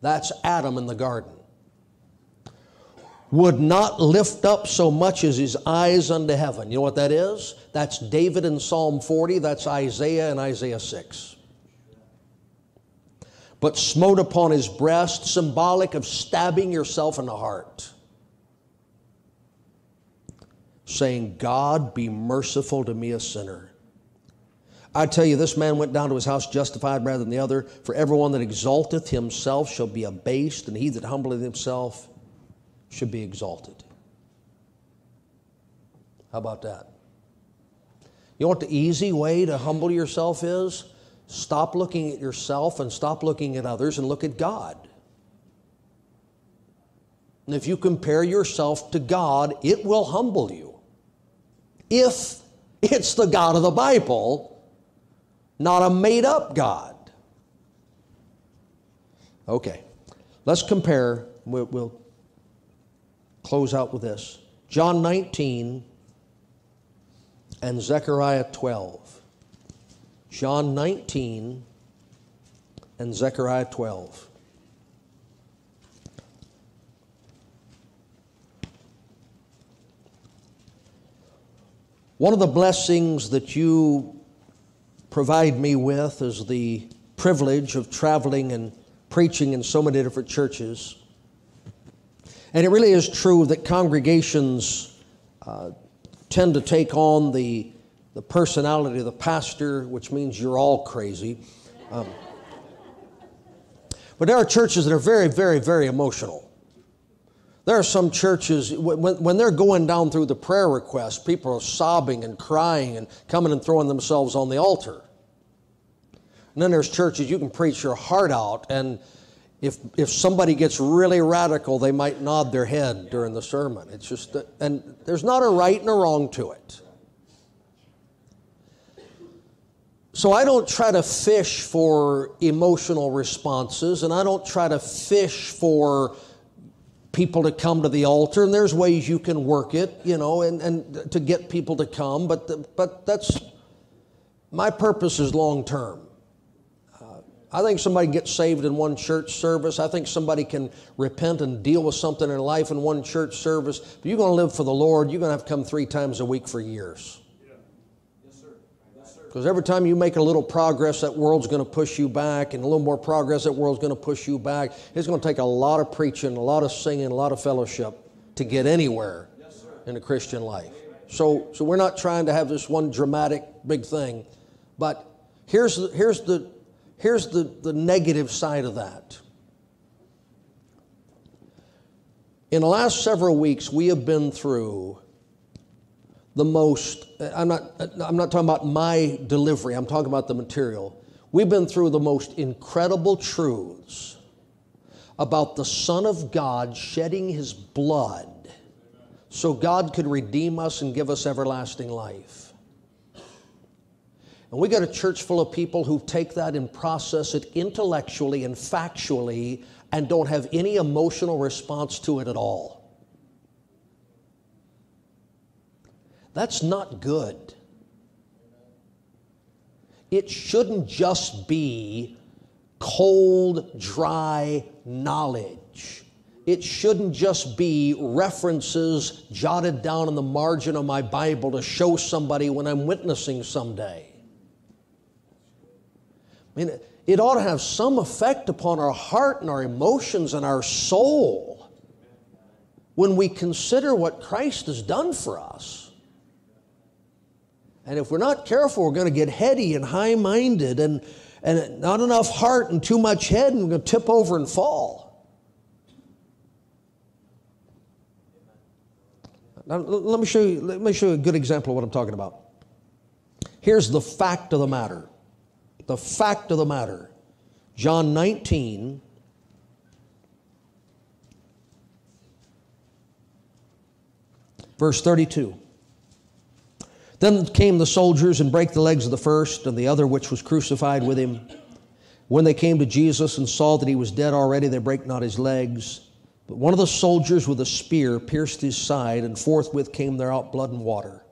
That's Adam in the garden. Would not lift up so much as his eyes unto heaven. You know what that is? That's David in Psalm 40. That's Isaiah in Isaiah 6. But smote upon his breast, symbolic of stabbing yourself in the heart. saying, God, be merciful to me, a sinner. I tell you, this man went down to his house justified rather than the other. For everyone that exalteth himself shall be abased, and he that humbleth himself should be exalted. How about that? You know what the easy way to humble yourself is? Stop looking at yourself and stop looking at others and look at God. And if you compare yourself to God, it will humble you. If it's the God of the Bible not a made up God. Okay, let's compare. We'll, we'll, close out with this John 19 and Zechariah 12. John 19 and Zechariah 12. One of the blessings that you provide me with is the privilege of traveling and preaching in so many different churches. And it really is true that congregations uh, tend to take on the, the personality of the pastor, which means you're all crazy. Um, but there are churches that are very, very, very emotional. There are some churches, when, when they're going down through the prayer request, people are sobbing and crying and coming and throwing themselves on the altar. And then there's churches you can preach your heart out, and if, if somebody gets really radical, they might nod their head during the sermon. It's just, and there's not a right and a wrong to it. So I don't try to fish for emotional responses, and I don't try to fish for people to come to the altar, and there's ways you can work it, you know, and, and to get people to come, but, the, but that's, my purpose is long term. Uh, I think somebody gets saved in one church service. I think somebody can repent and deal with something in life in one church service. But you're going to live for the Lord, you're going to have to come three times a week for years. Because every time you make a little progress, that world's going to push you back, and a little more progress, that world's going to push you back. It's going to take a lot of preaching, a lot of singing, a lot of fellowship to get anywhere yes, in the Christian life. So, so we're not trying to have this one dramatic big thing, but here's the, here's the, here's the, the negative side of that. In the last several weeks, we have been through the most, I'm not, I'm not talking about my delivery, I'm talking about the material. We've been through the most incredible truths about the Son of God shedding his blood so God could redeem us and give us everlasting life. And we got a church full of people who take that and process it intellectually and factually and don't have any emotional response to it at all. That's not good. It shouldn't just be cold, dry knowledge. It shouldn't just be references jotted down in the margin of my Bible to show somebody when I'm witnessing someday. I mean, it ought to have some effect upon our heart and our emotions and our soul when we consider what Christ has done for us. And if we're not careful, we're going to get heady and high minded and, and not enough heart and too much head, and we're going to tip over and fall. Now, let me show you, let me show you a good example of what I'm talking about. Here's the fact of the matter. The fact of the matter. John 19, verse 32. Then came the soldiers and brake the legs of the first and the other which was crucified with him. When they came to Jesus and saw that he was dead already, they brake not his legs. But one of the soldiers with a spear pierced his side, and forthwith came there out blood and water.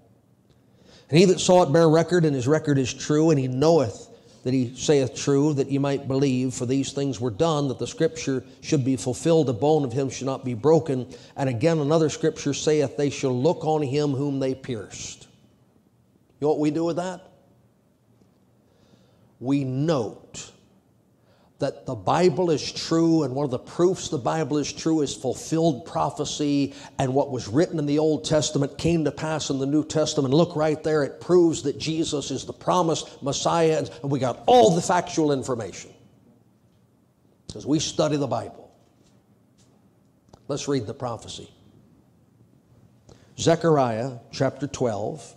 And he that saw it bare record, and his record is true, and he knoweth that he saith true, that ye might believe, for these things were done, that the scripture should be fulfilled, a bone of him should not be broken. And again another scripture saith, They shall look on him whom they pierced. You know what we do with that? We note that the Bible is true, and one of the proofs the Bible is true is fulfilled prophecy, and what was written in the Old Testament came to pass in the New Testament. Look right there, it proves that Jesus is the promised Messiah, and we got all the factual information. Because we study the Bible. Let's read the prophecy. Zechariah chapter 12.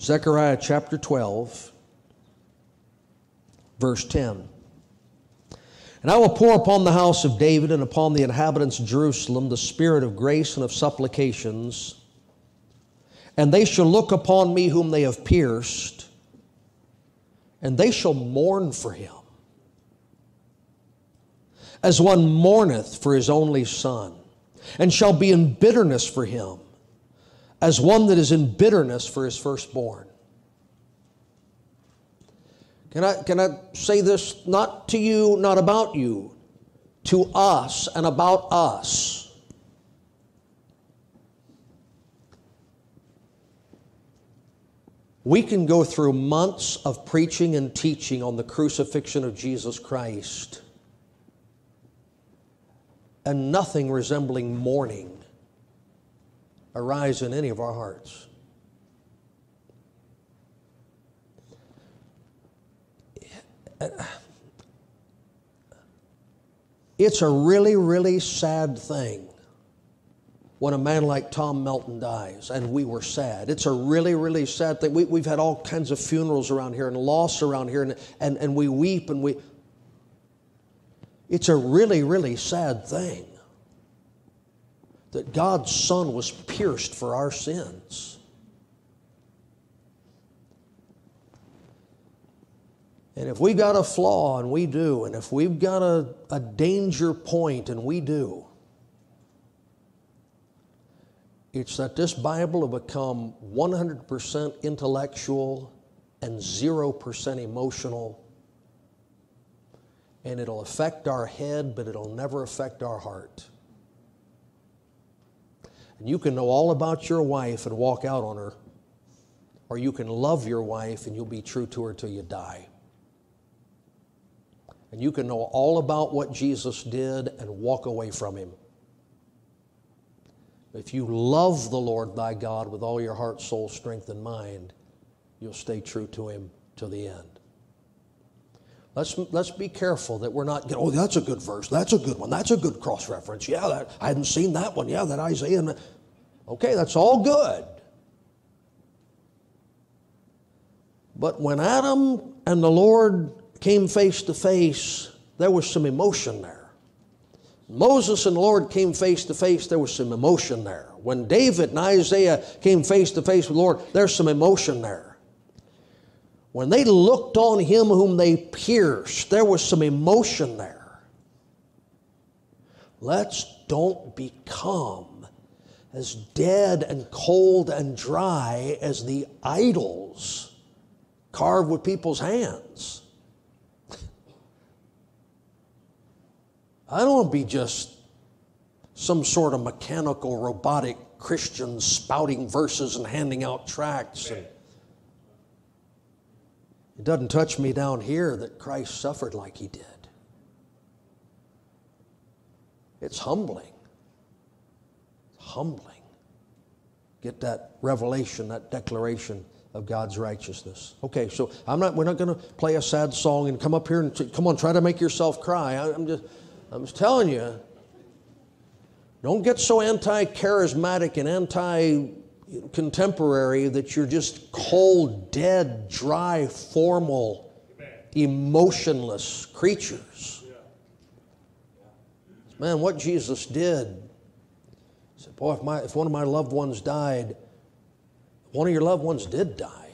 Zechariah chapter 12 verse 10. And I will pour upon the house of David and upon the inhabitants of Jerusalem the spirit of grace and of supplications, and they shall look upon me whom they have pierced, and they shall mourn for him, as one mourneth for his only son, and shall be in bitterness for him, as one that is in bitterness for his firstborn. Can I, can I say this not to you, not about you, to us and about us? We can go through months of preaching and teaching on the crucifixion of Jesus Christ and nothing resembling mourning arise in any of our hearts. it's a really, really sad thing when a man like Tom Melton dies, and we were sad. It's a really, really sad thing. We, have had all kinds of funerals around here and loss around here, and, and, and we weep and we. It's a really, really sad thing that God's Son was pierced for our sins. And if we've got a flaw, and we do, and if we've got a, a danger point, and we do, it's that this Bible will become 100% intellectual and 0% emotional. And it'll affect our head, but it'll never affect our heart. And you can know all about your wife and walk out on her, or you can love your wife and you'll be true to her till you die. And you can know all about what Jesus did and walk away from him. If you love the Lord thy God with all your heart, soul, strength, and mind, you'll stay true to him to the end. Let's, let's be careful that we're not, oh, that's a good verse. That's a good one. That's a good cross reference. Yeah, that, I hadn't seen that one. Yeah, that Isaiah. Okay, that's all good. But when Adam and the Lord came face to face, there was some emotion there. Moses and the Lord came face to face, there was some emotion there. When David and Isaiah came face to face with the Lord, there's some emotion there. When they looked on him whom they pierced, there was some emotion there. Let's don't become as dead and cold and dry as the idols carved with people's hands. I don't want to be just some sort of mechanical, robotic Christian spouting verses and handing out tracts. And it doesn't touch me down here that Christ suffered like he did. It's humbling. It's humbling. Get that revelation, that declaration of God's righteousness. Okay, so I'm not. We're not going to play a sad song and come up here and t- come on, try to make yourself cry. I, I'm just. I'm just telling you, don't get so anti charismatic and anti contemporary that you're just cold, dead, dry, formal, emotionless creatures. Man, what Jesus did, he said, Boy, if, my, if one of my loved ones died, one of your loved ones did die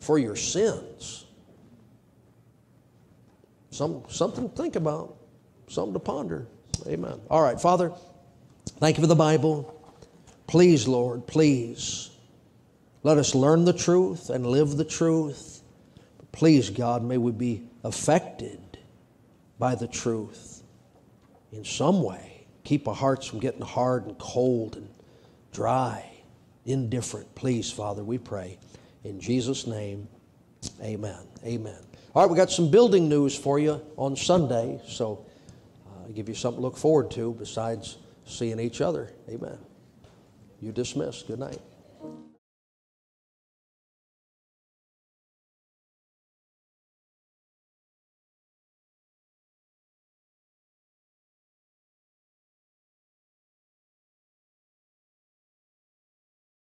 for your sins. Some, something to think about something to ponder. Amen. All right, Father, thank you for the Bible. Please, Lord, please let us learn the truth and live the truth. Please, God, may we be affected by the truth in some way. Keep our hearts from getting hard and cold and dry, indifferent. Please, Father, we pray. In Jesus' name, Amen. Amen. All right, we got some building news for you on Sunday, so uh, give you something to look forward to besides seeing each other. Amen. You dismissed. Good night.